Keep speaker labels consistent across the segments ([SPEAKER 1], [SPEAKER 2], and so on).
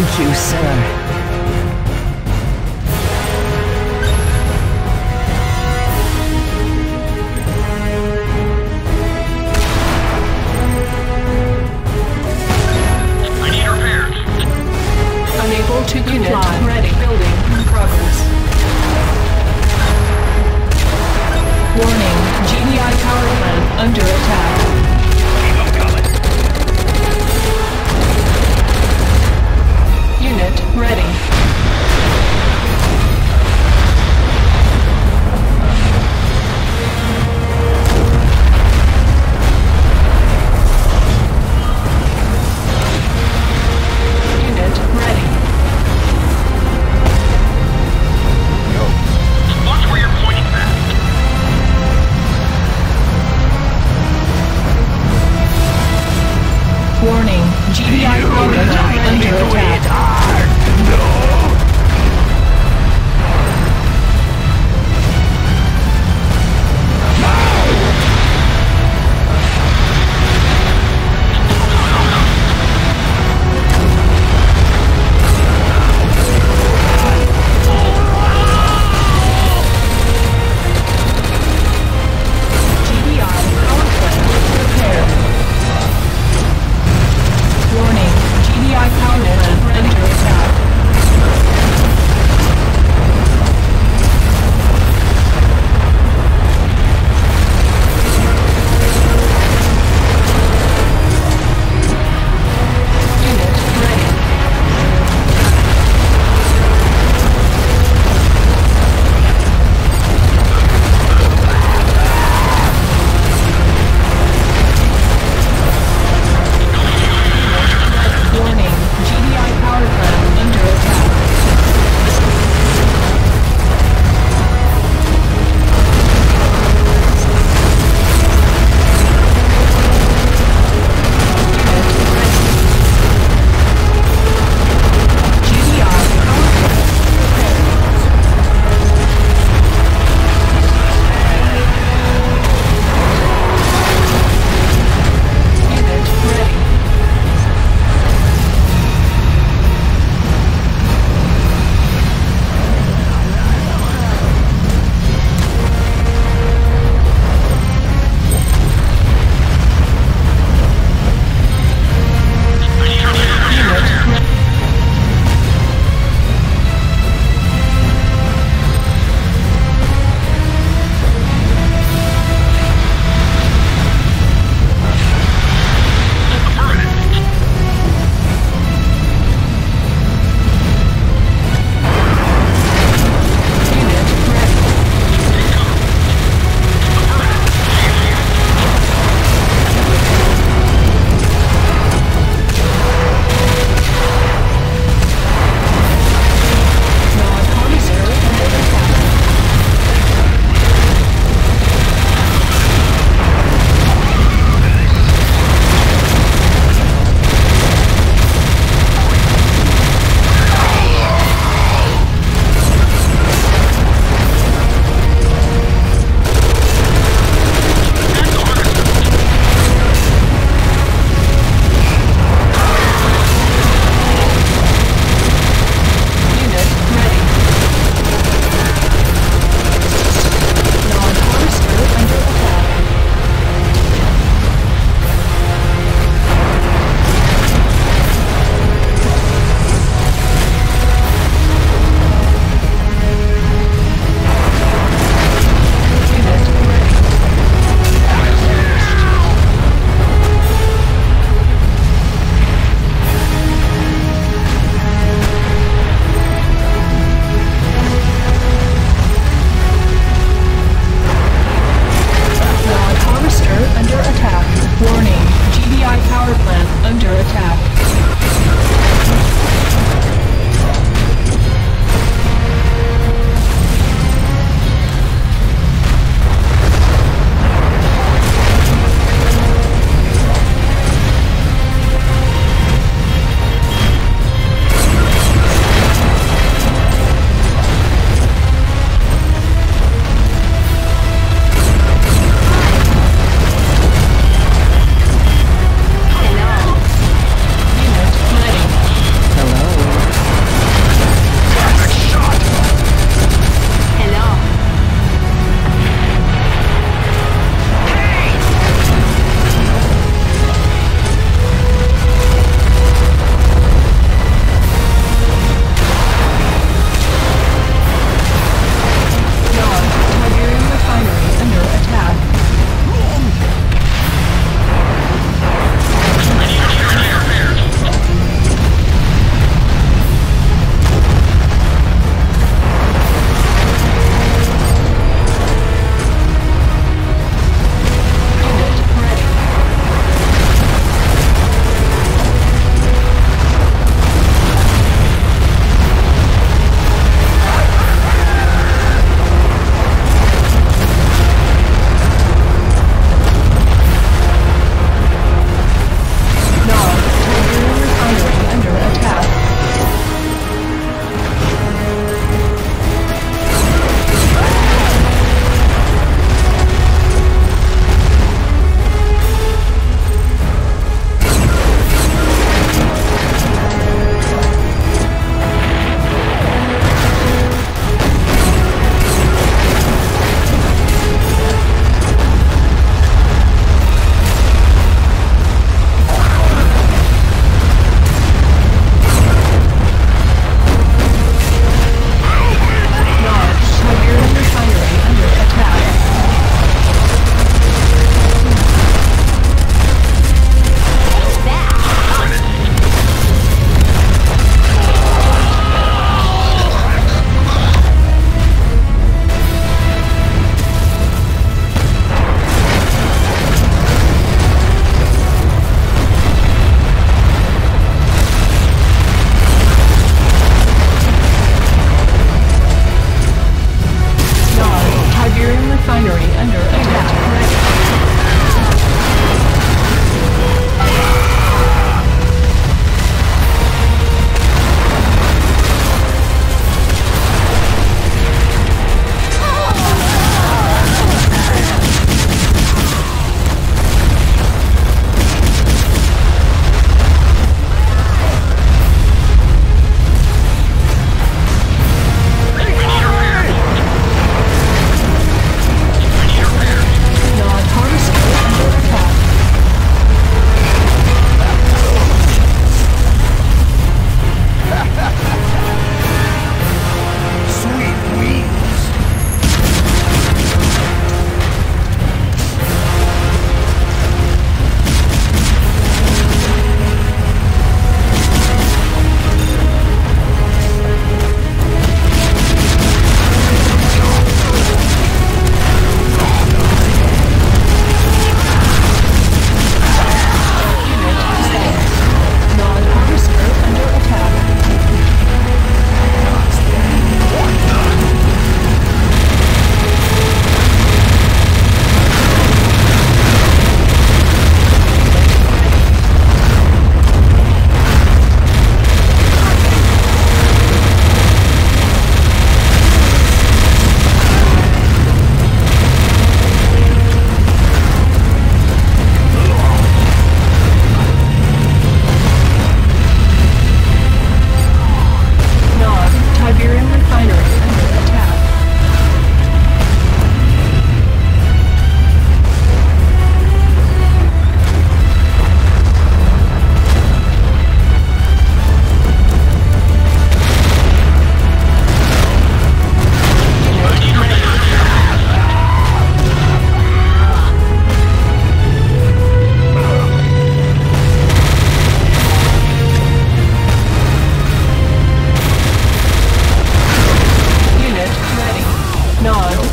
[SPEAKER 1] Thank you, sir.
[SPEAKER 2] I need.
[SPEAKER 3] Unable to
[SPEAKER 4] Unit ready.
[SPEAKER 3] Building in progress. Warning, GDI power plant under attack. Ready.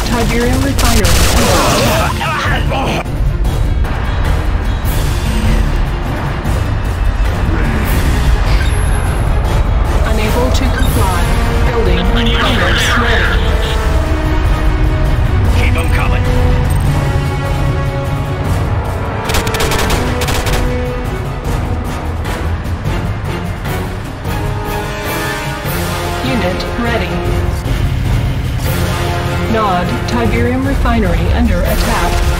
[SPEAKER 3] Tiberium Refinery. Unable to comply. Building commerce ready.
[SPEAKER 2] Keep them coming.
[SPEAKER 3] Unit ready. Nod, Tiberium Refinery under attack.